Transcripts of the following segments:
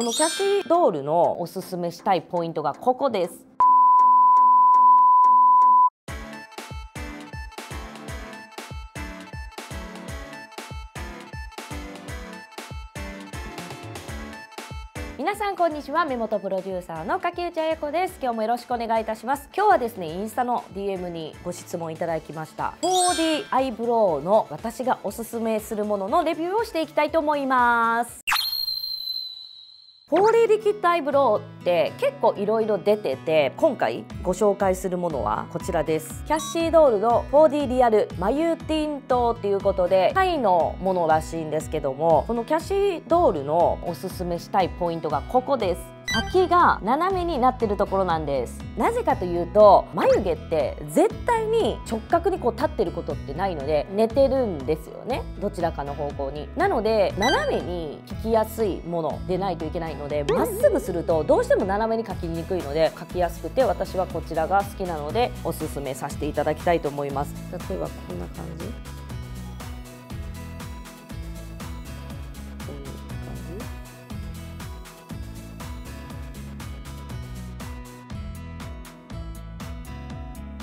このキャシードールのおすすめしたいポイントがここです。皆さんこんにちは目元プロデューサーの柿内彩子です。今日もよろしくお願いいたします。今日はですねインスタの DM にご質問いただきました。4D アイブロウの私がおすすめするもののレビューをしていきたいと思います。4D リキッドアイブロウって結構いろいろ出てて今回ご紹介するものはこちらです。キャッシードールの 4D リアル眉ティントっていうことでタイのものらしいんですけどもこのキャッシードールのおすすめしたいポイントがここです。先が斜めになってるところなんです。なぜかというと眉毛って絶対に直角にこう立ってることってないので寝てるんですよね。どちらかの方向に。なので斜めに描きやすいものでないといけないのでまっすぐするとどうしても斜めに描きにくいので描きやすくて私はこちらが好きなのでおすすめさせていただきたいと思います。例えばこんな感じ。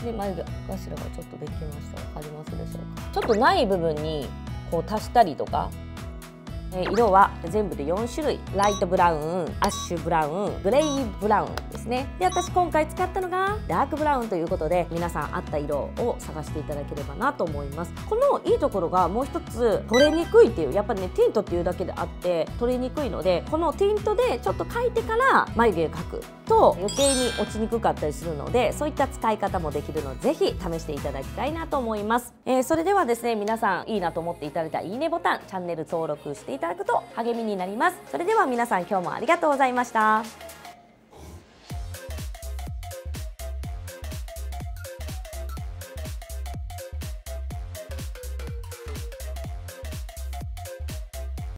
で眉頭がちょっとできました分かりますでしょうか。ちょっとない部分にこう足したりとか色は全部で4種類。ライトブラウンアッシュブラウングレイブラウンですね。で私今回使ったのがダークブラウンということで皆さん合った色を探していただければなと思います。このいいところがもう一つ取れにくいっていうやっぱりねティントっていうだけであって取れにくいのでこのティントでちょっと描いてから眉毛を描くと余計に落ちにくかったりするのでそういった使い方もできるのでぜひ試していただきたいなと思います、えー、それではですね皆さんいいなと思っていただいたいいねボタンチャンネル登録していただくと励みになります。それでは皆さん今日もありがとうございました。